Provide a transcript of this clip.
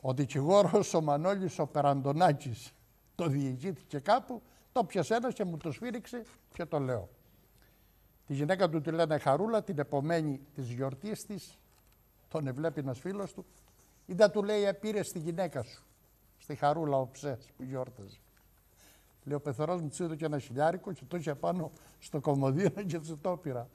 Ο δικηγόρος ο Μανώλης ο Περαντονάκης το διηγήθηκε κάπου, το πιασε ένας και μου το σφύριξε και το λέω. Τη γυναίκα του τη λένε Χαρούλα, την επομένη της γιορτής της, τον εβλέπει ένας φίλος του, είδα του λέει επήρε τη γυναίκα σου, στη Χαρούλα ο Ψές που γιόρταζε. Λέω ο πεθερός μου τσίδω και ένα χιλιάρικο και το είχε πάνω στο κομμωδίνο και του το πήρα.